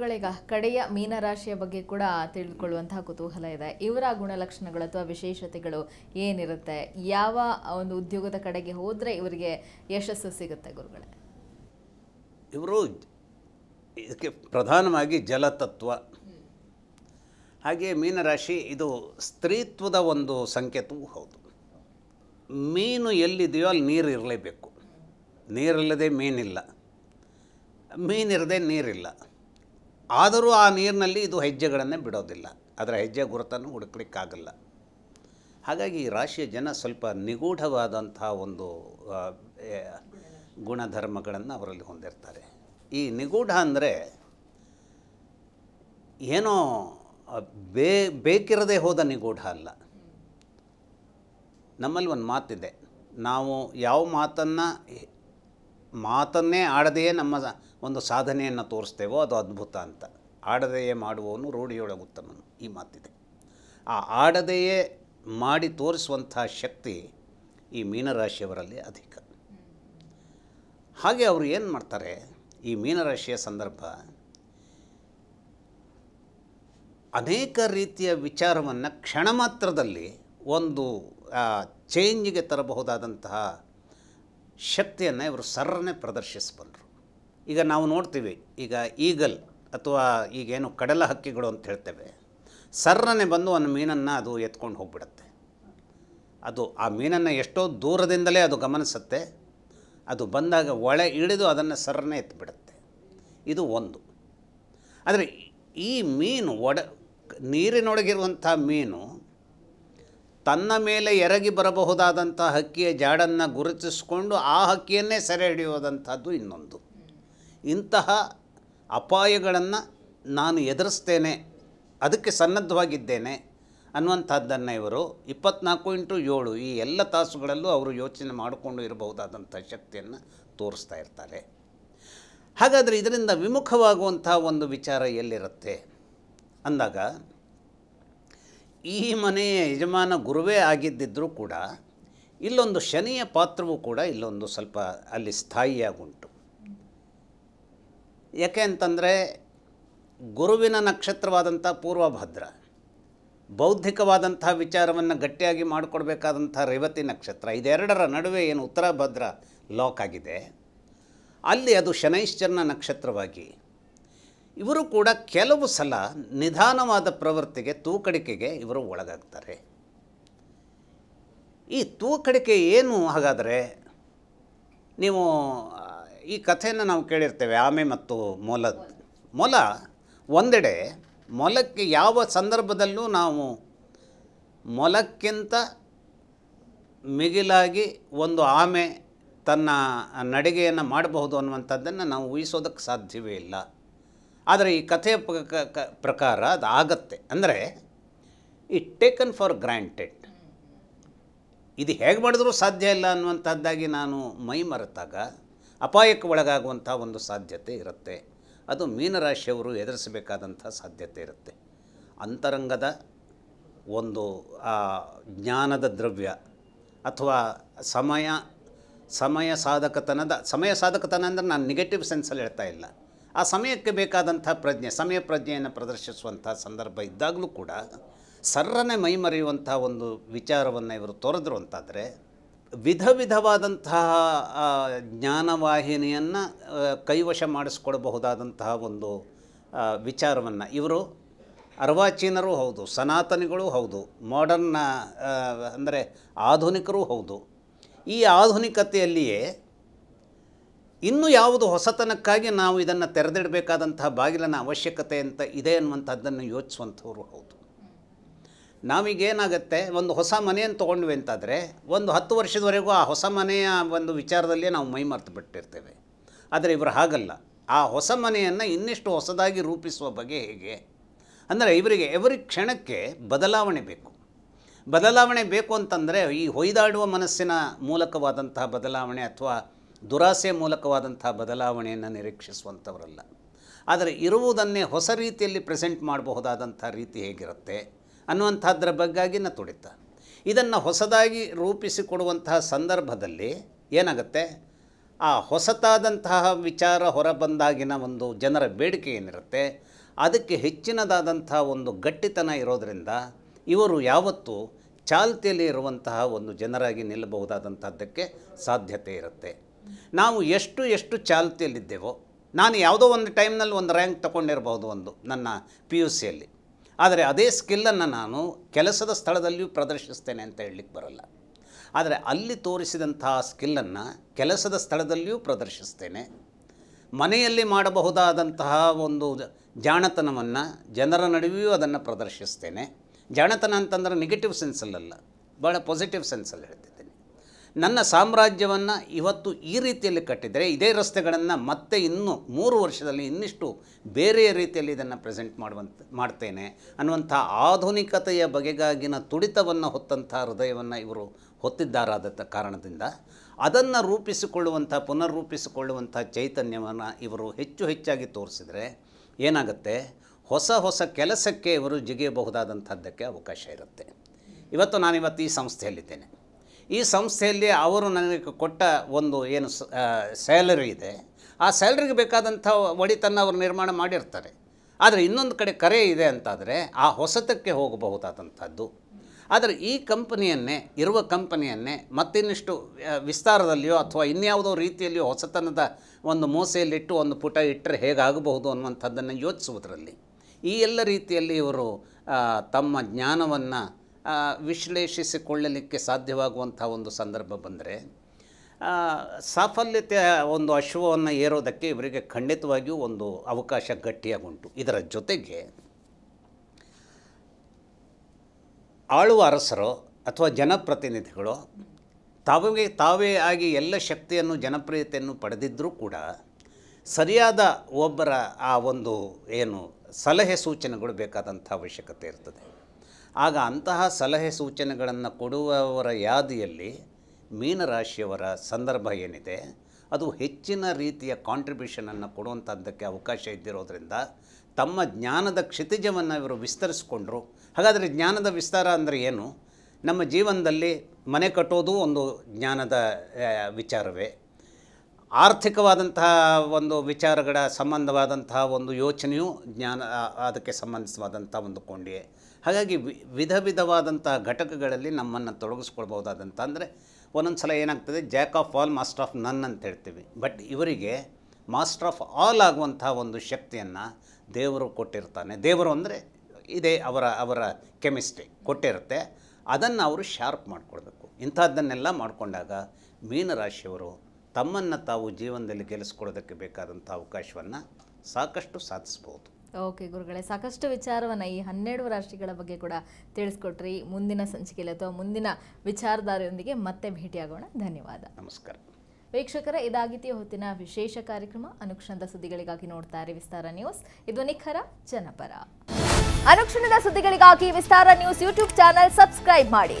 ಗುರುಗಳೀಗ ಕಡೆಯ ಮೀನರಾಶಿಯ ಬಗ್ಗೆ ಕೂಡ ತಿಳಿದುಕೊಳ್ಳುವಂತಹ ಕುತೂಹಲ ಇದೆ. ಇವರ ಗುಣಲಕ್ಷಣಗಳು ಅಥವಾ ವಿಶೇಷತೆಗಳು ಏನಿರುತ್ತೆ? ಯಾವ ಒಂದು ಉದ್ಯೋಗದ ಕಡೆಗೆ ಹೋದರೆ ಇವರಿಗೆ ಯಶಸ್ಸು ಸಿಗುತ್ತೆ ಗುರುಗಳೇ? ಇವರು ಇದಕ್ಕೆ ಪ್ರಧಾನವಾಗಿ ಜಲತತ್ವ. ಹಾಗೆ ಮೀನರಾಶಿ ಇದು ಸ್ತ್ರೀತ್ವದ ಒಂದು ಸಂಕೇತವೂ ಹೌದು. ಮೀನು ಎಲ್ಲಿದೆಯೋ ಅಲ್ಲಿ ನೀರು ಇರಲೇಬೇಕು. ನೀರಿಲ್ಲದೆ ಮೀನಿಲ್ಲ. ಮೀನಿರದೆ ನೀರಿಲ್ಲ. ಆದರೂ ಆ ನೀರಿನಲ್ಲಿ ಇದು ಹೆಜ್ಜೆಗಳನ್ನೇ ಬಿಡೋದಿಲ್ಲ. ಅದರ ಹೆಜ್ಜೆ ಗುರುತನ್ನು ಹುಡುಕ್ಲಿಕ್ಕಾಗಲ್ಲ. ಹಾಗಾಗಿ ಈ ರಾಶಿಯ ಜನ ಸ್ವಲ್ಪ ನಿಗೂಢವಾದಂಥ ಒಂದು ಗುಣಧರ್ಮಗಳನ್ನು ಅವರಲ್ಲಿ ಹೊಂದಿರ್ತಾರೆ. ಈ ನಿಗೂಢ ಅಂದರೆ ಏನೋ ಬೇ, ಬೇಕಿರದೆ ಹೋದ ನಿಗೂಢ ಅಲ್ಲ. ನಮ್ಮಲ್ಲಿ ಒಂದು ಮಾತಿದೆ. ನಾವು ಯಾವ ಮಾತನ್ನು ಮಾತನ್ನೇ ಆಡದೆಯೇ ನಮ್ಮ ಒಂದು ಸಾಧನೆಯನ್ನು ತೋರಿಸ್ತೇವೋ ಅದು ಅದ್ಭುತ ಅಂತ. ಆಡದೆಯೇ ಮಾಡುವವನು ರೂಢಿಯೊಳಗೆ ಉತ್ತಮನು. ಈ ಮಾತಿದೆ. ಆ ಆಡದೆಯೇ ಮಾಡಿ ತೋರಿಸುವಂಥ ಶಕ್ತಿ ಈ ಮೀನರಾಶಿಯವರಲ್ಲಿ ಅಧಿಕ. ಹಾಗೆ ಅವರು ಏನು ಮಾಡ್ತಾರೆ? ಈ ಮೀನರಾಶಿಯ ಸಂದರ್ಭ ಅನೇಕ ರೀತಿಯ ವಿಚಾರವನ್ನು ಕ್ಷಣ ಮಾತ್ರದಲ್ಲಿ ಒಂದು ಚೇಂಜಿಗೆ ತರಬಹುದಾದಂತಹ ಶಕ್ತಿಯನ್ನು ಇವರು ಸರ್ರನ್ನೇ ಪ್ರದರ್ಶಿಸಬಲ್ಲರು ಈಗ ನಾವು ನೋಡ್ತೀವಿ, ಈಗ ಈಗಲ್ ಅಥವಾ ಈಗೇನು ಕಡಲ ಹಕ್ಕಿಗಳು ಅಂತ ಹೇಳ್ತೇವೆ, ಸರ್ರನೆ ಬಂದು ಒಂದು ಮೀನನ್ನು ಅದು ಎತ್ಕೊಂಡು ಹೋಗ್ಬಿಡತ್ತೆ. ಅದು ಆ ಮೀನನ್ನು ಎಷ್ಟೋ ದೂರದಿಂದಲೇ ಅದು ಗಮನಿಸುತ್ತೆ, ಅದು ಬಂದಾಗ ಒಳೆ ಇಳಿದು ಅದನ್ನು ಸರ್ರನೆ ಎತ್ತಿಬಿಡುತ್ತೆ ಇದು ಒಂದು. ಆದರೆ ಈ ಮೀನು ಒಡ, ನೀರಿನೊಳಗಿರುವಂಥ ಮೀನು ತನ್ನ ಮೇಲೆ ಎರಗಿ ಬರಬಹುದಾದಂಥ ಹಕ್ಕಿಯ ಜಾಡನ್ನು ಗುರುತಿಸಿಕೊಂಡು ಆ ಹಕ್ಕಿಯನ್ನೇ ಸೆರೆ ಹಿಡಿಯೋದಂಥದ್ದು ಇನ್ನೊಂದು. ಇಂತಹ ಅಪಾಯಗಳನ್ನು ನಾನು ಎದುರಿಸ್ತೇನೆ, ಅದಕ್ಕೆ ಸನ್ನದ್ಧವಾಗಿದ್ದೇನೆ ಅನ್ನುವಂಥದ್ದನ್ನು ಇವರು ಇಪ್ಪತ್ನಾಲ್ಕು ಇಂಟು ಏಳು ಈ ಎಲ್ಲ ತಾಸುಗಳಲ್ಲೂ ಅವರು ಯೋಚನೆ ಮಾಡಿಕೊಂಡು ಇರಬಹುದಾದಂಥ ಶಕ್ತಿಯನ್ನು ತೋರಿಸ್ತಾ ಇರ್ತಾರೆ. ಹಾಗಾದರೆ ಇದರಿಂದ ವಿಮುಖವಾಗುವಂಥ ಒಂದು ವಿಚಾರ ಎಲ್ಲಿರುತ್ತೆ? ಅಂದಾಗ ಈ ಮನೆಯ ಯಜಮಾನ ಗುರುವೇ ಆಗಿದ್ದಿದ್ದರೂ ಕೂಡ ಇಲ್ಲೊಂದು ಶನಿಯ ಪಾತ್ರವೂ ಕೂಡ ಇಲ್ಲೊಂದು ಸ್ವಲ್ಪ ಅಲ್ಲಿ ಸ್ಥಾಯಿಯಾಗುಂಟು. ಯಾಕೆ ಅಂತಂದರೆ ಗುರುವಿನ ನಕ್ಷತ್ರವಾದಂಥ ಪೂರ್ವಭದ್ರ ಬೌದ್ಧಿಕವಾದಂಥ ವಿಚಾರವನ್ನು ಗಟ್ಟಿಯಾಗಿ ಮಾಡಿಕೊಡ್ಬೇಕಾದಂಥ ರೇವತಿ ನಕ್ಷತ್ರ, ಇದೆರಡರ ನಡುವೆ ಏನು ಉತ್ತರ ಭದ್ರ ಲಾಕ್ ಆಗಿದೆ, ಅಲ್ಲಿ ಅದು ಶನೈಶ್ಚರನ ನಕ್ಷತ್ರವಾಗಿ ಇವರು ಕೂಡ ಕೆಲವು ಸಲ ನಿಧಾನವಾದ ಪ್ರವೃತ್ತಿಗೆ, ತೂಕಡಿಕೆಗೆ ಇವರು ಒಳಗಾಗ್ತಾರೆ. ಈ ತೂಕಡಿಕೆ ಏನು ಹಾಗಾದರೆ, ನೀವು ಈ ಕಥೆಯನ್ನು ನಾವು ಕೇಳಿರ್ತೇವೆ, ಆಮೆ ಮತ್ತು ಮೊಲ. ಮೊಲ ಒಂದೆಡೆ, ಮೊಲಕ್ಕೆ ಯಾವ ಸಂದರ್ಭದಲ್ಲೂ ನಾವು ಮೊಲಕ್ಕಿಂತ ಮಿಗಿಲಾಗಿ ಒಂದು ಆಮೆ ತನ್ನ ನಡಿಗೆಯನ್ನು ಮಾಡಬಹುದು ಅನ್ನುವಂಥದ್ದನ್ನು ನಾವು ಊಹಿಸೋದಕ್ಕೆ ಸಾಧ್ಯವೇ ಇಲ್ಲ. ಆದರೆ ಈ ಕಥೆಯ ಪ್ರಕಾರ ಅದು ಆಗತ್ತೆ. ಅಂದರೆ ಇಟ್ ಟೇಕನ್ ಫಾರ್ ಗ್ರ್ಯಾಂಟೆಡ್ ಇದು ಹೇಗೆ ಮಾಡಿದ್ರೂ ಸಾಧ್ಯ ಇಲ್ಲ ಅನ್ನುವಂಥದ್ದಾಗಿ ನಾನು ಮೈ ಮರೆತಾಗ ಅಪಾಯಕ್ಕೆ ಒಳಗಾಗುವಂಥ ಒಂದು ಸಾಧ್ಯತೆ ಇರುತ್ತೆ. ಅದು ಮೀನರಾಶಿಯವರು ಎದುರಿಸಬೇಕಾದಂಥ ಸಾಧ್ಯತೆ ಇರುತ್ತೆ. ಅಂತರಂಗದ ಒಂದು ಜ್ಞಾನದ ದ್ರವ್ಯ ಅಥವಾ ಸಮಯ ಸಮಯ ಸಾಧಕತನದ, ಸಮಯ ಸಾಧಕತನ ಅಂದರೆ ನಾನು ನೆಗೆಟಿವ್ ಸೆನ್ಸಲ್ಲಿ ಹೇಳ್ತಾ ಇಲ್ಲ. ಆ ಸಮಯಕ್ಕೆ ಬೇಕಾದಂಥ ಪ್ರಜ್ಞೆ ಸಮಯ ಪ್ರಜ್ಞೆಯನ್ನು ಪ್ರದರ್ಶಿಸುವಂಥ ಸಂದರ್ಭ ಇದ್ದಾಗಲೂ ಕೂಡ ಸರ್ರನೆ ಮೈಮರೆಯುವಂಥ ಒಂದು ವಿಚಾರವನ್ನು ಇವರು ತೋರಿದ್ರು ಅಂತಾದರೆ, ವಿಧ ವಿಧವಾದಂತಹ ಜ್ಞಾನವಾಹಿನಿಯನ್ನು ಕೈವಶ ಮಾಡಿಸ್ಕೊಳ್ಬಹುದಾದಂತಹ ಒಂದು ವಿಚಾರವನ್ನು ಇವರು ಅರ್ವಾಚೀನರೂ ಹೌದು, ಸನಾತನಿಗಳು ಹೌದು, ಮಾಡರ್ನ್ ಅಂದರೆ ಆಧುನಿಕರೂ ಹೌದು. ಈ ಆಧುನಿಕತೆಯಲ್ಲಿಯೇ ಇನ್ನು ಯಾವುದು ಹೊಸತನಕ್ಕಾಗಿ ನಾವು ಇದನ್ನು ತೆರೆದಿಡಬೇಕಾದಂತಹ ಬಾಗಿಲನ ಅವಶ್ಯಕತೆ ಅಂತ ಇದೆ ಅನ್ನುವಂಥದ್ದನ್ನು ಯೋಚಿಸುವಂಥವ್ರು ಹೌದು. ನಾವೀಗೇನಾಗುತ್ತೆ ಒಂದು ಹೊಸ ಮನೆಯನ್ನು ತೊಗೊಂಡ್ವಿ ಅಂತಾದರೆ, ಒಂದು ಹತ್ತು ವರ್ಷದವರೆಗೂ ಆ ಹೊಸ ಮನೆಯ ಒಂದು ವಿಚಾರದಲ್ಲೇ ನಾವು ಮೈ ಮರೆತು ಬಿಟ್ಟಿರ್ತೇವೆ. ಆದರೆ ಇವರು ಹಾಗಲ್ಲ. ಆ ಹೊಸ ಮನೆಯನ್ನು ಇನ್ನಿಷ್ಟು ಹೊಸದಾಗಿ ರೂಪಿಸುವ ಬಗೆ ಹೇಗೆ? ಅಂದರೆ ಇವರಿಗೆ ಎವ್ರಿ ಕ್ಷಣಕ್ಕೆ ಬದಲಾವಣೆ ಬೇಕು. ಬದಲಾವಣೆ ಬೇಕು ಅಂತಂದರೆ ಈ ಹೊಯ್ದಾಡುವ ಮನಸ್ಸಿನ ಮೂಲಕವಾದಂತಹ ಬದಲಾವಣೆ ಅಥವಾ ದುರಾಸೆ ಮೂಲಕವಾದಂಥ ಬದಲಾವಣೆಯನ್ನು ನಿರೀಕ್ಷಿಸುವಂಥವರಲ್ಲ. ಆದರೆ ಇರುವುದನ್ನೇ ಹೊಸ ರೀತಿಯಲ್ಲಿ ಪ್ರೆಸೆಂಟ್ ಮಾಡಬಹುದಾದಂಥ ರೀತಿ ಹೇಗಿರುತ್ತೆ ಅನ್ನುವಂಥದ್ರ ಬಗ್ಗಾಗಿನ ತುಡಿತ. ಇದನ್ನು ಹೊಸದಾಗಿ ರೂಪಿಸಿಕೊಡುವಂತಹ ಸಂದರ್ಭದಲ್ಲಿ ಏನಾಗುತ್ತೆ? ಆ ಹೊಸತಾದಂತಹ ವಿಚಾರ ಹೊರಬಂದಾಗಿನ ಒಂದು ಜನರ ಬೇಡಿಕೆ ಏನಿರುತ್ತೆ? ಅದಕ್ಕೆ ಹೆಚ್ಚಿನದಾದಂತಹ ಒಂದು ಗಟ್ಟಿತನ ಇರೋದರಿಂದ ಇವರು ಯಾವತ್ತೂ ಚಾಲ್ತಿಯಲ್ಲಿ ಇರುವಂತಹ ಒಂದು ಜನರಾಗಿ ನಿಲ್ಲಬಹುದಾದಂಥದ್ದಕ್ಕೆ ಸಾಧ್ಯತೆ ಇರುತ್ತೆ. ನಾವು ಎಷ್ಟು ಎಷ್ಟು ಚಾಲ್ತಿಯಲ್ಲಿದ್ದೆವೋ, ನಾನು ಯಾವುದೋ ಒಂದು ಟೈಮ್ನಲ್ಲಿ ಒಂದು ರ್ಯಾಂಕ್ ತಗೊಂಡಿರಬಹುದು ಒಂದು ನನ್ನ ಪಿ ಯು ಸಿಯಲ್ಲಿ. ಆದರೆ ಅದೇ ಸ್ಕಿಲ್ಲನ್ನು ನಾನು ಕೆಲಸದ ಸ್ಥಳದಲ್ಲಿಯೂ ಪ್ರದರ್ಶಿಸ್ತೇನೆ ಅಂತ ಹೇಳಲಿಕ್ಕೆ ಬರಲ್ಲ. ಆದರೆ ಅಲ್ಲಿ ತೋರಿಸಿದಂತಹ ಸ್ಕಿಲ್ಲನ್ನು ಕೆಲಸದ ಸ್ಥಳದಲ್ಲಿಯೂ ಪ್ರದರ್ಶಿಸ್ತೇನೆ. ಮನೆಯಲ್ಲಿ ಮಾಡಬಹುದಾದಂತಹ ಒಂದು ಜಾಣತನವನ್ನು ಜನರ ನಡುವೆಯೂ ಅದನ್ನು ಪ್ರದರ್ಶಿಸ್ತೇನೆ. ಜಾಣತನ ಅಂತಂದ್ರೆ ನೆಗೆಟಿವ್ ಸೆನ್ಸಲ್ಲಲ್ಲ ಭಾಳ ಪಾಸಿಟಿವ್ ಸೆನ್ಸಲ್ಲಿ ಹೇಳ್ತಿದ್ದೇನೆ ನನ್ನ ಸಾಮ್ರಾಜ್ಯವನ್ನು ಇವತ್ತು ಈ ರೀತಿಯಲ್ಲಿ ಕಟ್ಟಿದರೆ ಇದೇ ರಸ್ತೆಗಳನ್ನು ಮತ್ತೆ ಇನ್ನೂ ಮೂರು ವರ್ಷದಲ್ಲಿ ಇನ್ನಿಷ್ಟು ಬೇರೆ ರೀತಿಯಲ್ಲಿ ಇದನ್ನು ಪ್ರೆಸೆಂಟ್ ಮಾಡುವಂತ, ಮಾಡ್ತೇನೆ ಅನ್ನುವಂಥ ಆಧುನಿಕತೆಯ ಬಗೆಗಾಗಿನ ತುಡಿತವನ್ನು ಹೊತ್ತಂಥ ಹೃದಯವನ್ನು ಇವರು ಹೊತ್ತಿದ್ದಾರಾದ ಕಾರಣದಿಂದ ಅದನ್ನು ರೂಪಿಸಿಕೊಳ್ಳುವಂಥ, ಪುನರ್ರೂಪಿಸಿಕೊಳ್ಳುವಂಥ ಚೈತನ್ಯವನ್ನು ಇವರು ಹೆಚ್ಚು ಹೆಚ್ಚಾಗಿ ತೋರಿಸಿದರೆ ಏನಾಗುತ್ತೆ? ಹೊಸ ಹೊಸ ಕೆಲಸಕ್ಕೆ ಇವರು ಜಿಗಿಯಬಹುದಾದಂಥದ್ದಕ್ಕೆ ಅವಕಾಶ ಇರುತ್ತೆ. ಇವತ್ತು ನಾನಿವತ್ತು ಈ ಸಂಸ್ಥೆಯಲ್ಲಿದ್ದೇನೆ. ಈ ಸಂಸ್ಥೆಯಲ್ಲಿ ಅವರು ನನಗೆ ಕೊಟ್ಟ ಒಂದು ಏನು ಸ್ಯಾಲರಿ ಇದೆ. ಆ ಸ್ಯಾಲರಿಗೆ ಬೇಕಾದಂಥ ಒಡಿತನ ಅವರು ನಿರ್ಮಾಣ ಮಾಡಿರ್ತಾರೆ. ಆದರೆ ಇನ್ನೊಂದು ಕಡೆ ಕರೆ ಇದೆ ಅಂತಾದರೆ ಆ ಹೊಸತಕ್ಕೆ ಹೋಗಬಹುದಾದಂಥದ್ದು. ಆದರೆ ಈ ಕಂಪನಿಯನ್ನೇ, ಇರುವ ಕಂಪನಿಯನ್ನೇ ಮತ್ತಿನ್ನಿಷ್ಟು ವಿಸ್ತಾರದಲ್ಲಿಯೋ ಅಥವಾ ಇನ್ಯಾವುದೋ ರೀತಿಯಲ್ಲಿಯೋ ಹೊಸತನದ ಒಂದು ಮೋಸೆಯಲ್ಲಿಟ್ಟು ಒಂದು ಪುಟ ಇಟ್ಟರೆ ಹೇಗಾಗಬಹುದು ಅನ್ನುವಂಥದ್ದನ್ನು ಯೋಚಿಸುವುದರಲ್ಲಿ ಈ ಎಲ್ಲ ರೀತಿಯಲ್ಲಿ ಇವರು ತಮ್ಮ ಜ್ಞಾನವನ್ನು ವಿಶ್ಲೇಷಿಸಿಕೊಳ್ಳಲಿಕ್ಕೆ ಸಾಧ್ಯವಾಗುವಂಥ ಒಂದು ಸಂದರ್ಭ ಬಂದರೆ ಸಾಫಲ್ಯತೆಯ ಒಂದು ಅಶ್ವವನ್ನು ಏರೋದಕ್ಕೆ ಇವರಿಗೆ ಖಂಡಿತವಾಗಿಯೂ ಒಂದು ಅವಕಾಶ ಗಟ್ಟಿಯಾಗುಂಟು. ಇದರ ಜೊತೆಗೆ ಆಳುವ ಅರಸರು ಅಥವಾ ಜನಪ್ರತಿನಿಧಿಗಳು ತಾವೇ ತಾವೇ ಆಗಿ ಎಲ್ಲ ಶಕ್ತಿಯನ್ನು, ಜನಪ್ರಿಯತೆಯನ್ನು ಪಡೆದಿದ್ದರೂ ಕೂಡ ಸರಿಯಾದ ಒಬ್ಬರ ಆ ಒಂದು ಏನು ಸಲಹೆ ಸೂಚನೆಗಳು ಬೇಕಾದಂಥ ಅವಶ್ಯಕತೆ ಇರ್ತದೆ. ಆಗ ಅಂತಹ ಸಲಹೆ ಸೂಚನೆಗಳನ್ನು ಕೊಡುವವರ ಯಾದಿಯಲ್ಲಿ ಮೀನರಾಶಿಯವರ ಸಂದರ್ಭ ಏನಿದೆ, ಅದು ಹೆಚ್ಚಿನ ರೀತಿಯ ಕಾಂಟ್ರಿಬ್ಯೂಷನನ್ನು ಕೊಡುವಂಥದ್ದಕ್ಕೆ ಅವಕಾಶ ಇದ್ದಿರೋದ್ರಿಂದ ತಮ್ಮ ಜ್ಞಾನದ ಕ್ಷಿತಿಜವನ್ನು ಇವರು ವಿಸ್ತರಿಸಿಕೊಂಡ್ರು. ಹಾಗಾದರೆ ಜ್ಞಾನದ ವಿಸ್ತಾರ ಅಂದರೆ ಏನು? ನಮ್ಮ ಜೀವನದಲ್ಲಿ ಮನೆ ಕಟ್ಟೋದು ಒಂದು ಜ್ಞಾನದ ವಿಚಾರವೇ. ಆರ್ಥಿಕವಾದಂತಹ ಒಂದು ವಿಚಾರಗಳ ಸಂಬಂಧವಾದಂತಹ ಒಂದು ಯೋಚನೆಯು ಜ್ಞಾನ ಅದಕ್ಕೆ ಸಂಬಂಧಿಸವಾದಂಥ ಒಂದು ಕೊಂಡಿಯೇ. ಹಾಗಾಗಿ ವಿಧ ವಿಧವಾದಂಥ ಘಟಕಗಳಲ್ಲಿ ನಮ್ಮನ್ನು ತೊಡಗಿಸ್ಕೊಳ್ಬೋದಾದಂಥ ಅಂದರೆ ಒಂದೊಂದು ಸಲ ಏನಾಗ್ತದೆ jack of all master of none ಅಂತ ಹೇಳ್ತೀವಿ. ಬಟ್ ಇವರಿಗೆ ಮಾಸ್ಟರ್ ಆಫ್ ಆಲ್ ಆಗುವಂಥ ಒಂದು ಶಕ್ತಿಯನ್ನು ದೇವರು ಕೊಟ್ಟಿರ್ತಾನೆ. ದೇವರು ಅಂದರೆ ಇದೇ ಅವರ ಅವರ ಕೆಮಿಸ್ಟ್ರಿ ಕೊಟ್ಟಿರುತ್ತೆ. ಅದನ್ನು ಅವರು ಶಾರ್ಪ್ ಮಾಡಿಕೊಳ್ಬೇಕು. ಇಂಥದ್ದನ್ನೆಲ್ಲ ಮಾಡಿಕೊಂಡಾಗ ಮೀನರಾಶಿಯವರು ತಮ್ಮನ್ನು ತಾವು ಜೀವನದಲ್ಲಿ ಗೆಲ್ಲಿಸ್ಕೊಳ್ಳೋದಕ್ಕೆ ಬೇಕಾದಂಥ ಅವಕಾಶವನ್ನು ಸಾಕಷ್ಟು ಸಾಧಿಸ್ಬೋದು. ಓಕೆ ಗುರುಗಳೇ ಸಾಕಷ್ಟು ವಿಚಾರವನ್ನು ಈ ಹನ್ನೆರಡು ರಾಶಿಗಳ ಬಗ್ಗೆ ಕೂಡ ತಿಳಿಸ್ಕೊಟ್ರಿ. ಮುಂದಿನ ಸಂಚಿಕೆಯಲ್ಲಿ ಅಥವಾ ಮುಂದಿನ ವಿಚಾರಧಾರೆಯೊಂದಿಗೆ ಮತ್ತೆ ಭೇಟಿಯಾಗೋಣ. ಧನ್ಯವಾದ. ನಮಸ್ಕಾರ. ವೀಕ್ಷಕರ ಇದಾಗಿತ್ತು ಹೊತ್ತಿನ ವಿಶೇಷ ಕಾರ್ಯಕ್ರಮ ಅನುಕ್ಷಣದ ಸುದ್ದಿಗಳಿಗಾಗಿ ನೋಡ್ತಾ ಇರಿ ವಿಸ್ತಾರ ನ್ಯೂಸ್. ಇದು ನಿಖರ ಜನಪರ. ಅನುಕ್ಷಣದ ಸುದ್ದಿಗಳಿಗಾಗಿ Vistara news YouTube channel subscribe ಮಾಡಿ.